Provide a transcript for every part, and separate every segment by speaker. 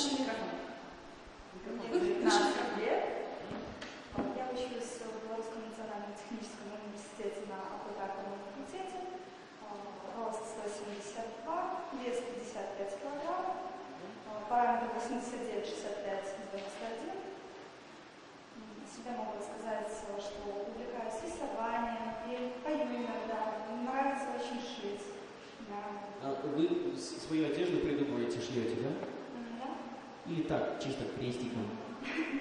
Speaker 1: Выключи микрофон.
Speaker 2: Мне
Speaker 1: Выключи
Speaker 2: 19
Speaker 1: микрофон.
Speaker 2: лет. Я учусь в Белорусском национальном техническом университете на аппаратном факультете. Рост 172, вес 55 килограмм, параметр 89, 65, 91. М, Себя могу рассказать, что увлекаюсь рисованием, и пою иногда. Нравится очень шить. Да.
Speaker 3: А вы свою одежду придумываете, шьете, да. Или так, чисто крестиком?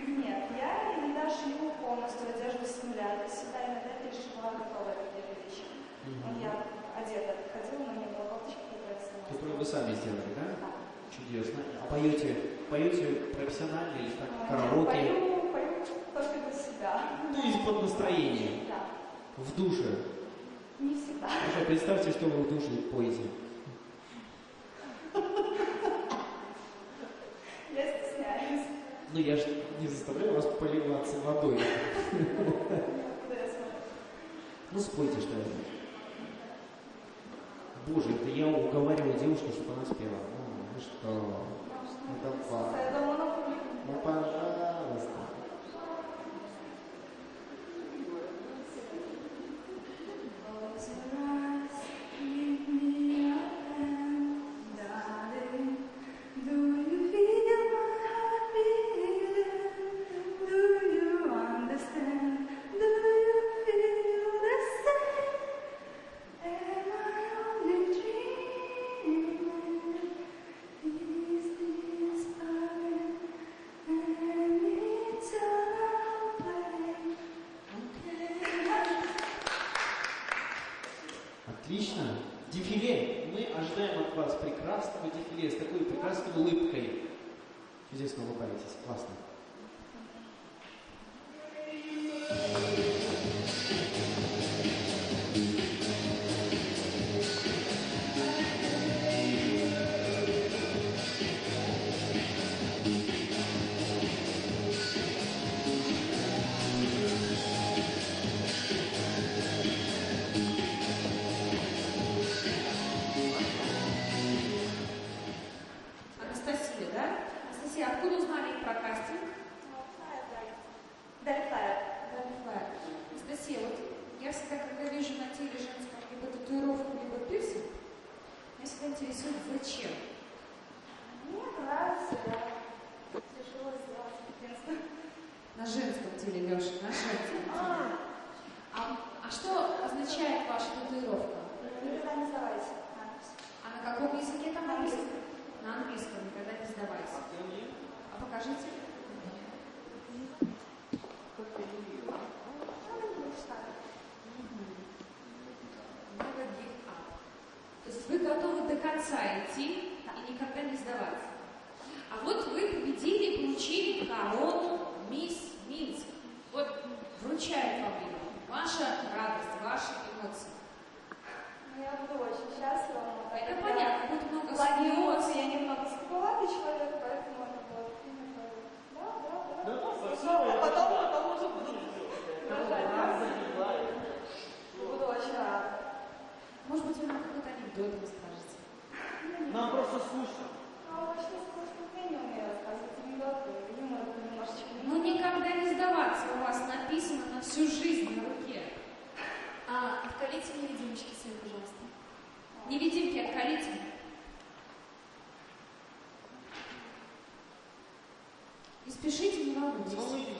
Speaker 2: Нет, я иногда шью полностью одежду с нуля. То есть всегда иногда перешивала готовые какие-то вещи. Я одета ходила, но не было кофточки, которая сама
Speaker 3: Которую вы сами сделали, да?
Speaker 2: Да.
Speaker 3: Чудесно. А поете, поете профессионально или так,
Speaker 2: А,
Speaker 3: караоке?
Speaker 2: Пою, пою только для себя.
Speaker 3: Ну, из под настроения.
Speaker 2: Да.
Speaker 3: В душе.
Speaker 2: Не всегда.
Speaker 3: Хорошо, представьте, что вы в душе поете.
Speaker 2: Я стесняюсь.
Speaker 3: Ну, я же не заставляю вас поливаться водой. Ну, спойте что-нибудь. Боже, это я уговаривал девушку, чтобы она спела. Ну что? Ну, давай. Отлично. Дефиле. Мы ожидаем от вас прекрасного дефиле с такой прекрасной улыбкой. Чудесно улыбаетесь. Классно.
Speaker 1: Анастасия, Анастасия, откуда узнали про кастинг?
Speaker 2: Дали флайер.
Speaker 1: Дали флаер. Анастасия, вот я всегда, когда вижу на теле женском либо татуировку, либо пирсинг, меня всегда интересует, зачем?
Speaker 2: Мне нравится, я решила сделать.
Speaker 1: На женском теле, Леша, на женском теле. А, а что означает ваша татуировка?
Speaker 2: Никогда не сдавайся. Надпись.
Speaker 1: А на каком языке там
Speaker 2: На
Speaker 1: написано?
Speaker 2: английском.
Speaker 1: На английском, никогда не сдавайся. А покажите.
Speaker 2: Она не мечтает.
Speaker 1: Never give up. То есть вы готовы до конца идти и никогда не сдаваться. А вот вы победили и получили корону мисс Минск. Вот вручают вам ее. Ваша радость, ваши эмоции.
Speaker 2: Ну, я буду очень счастлива.
Speaker 1: Это понятно, будет много слез.
Speaker 2: я немного
Speaker 1: Невидимки откалите. И спешите, не волнуйтесь.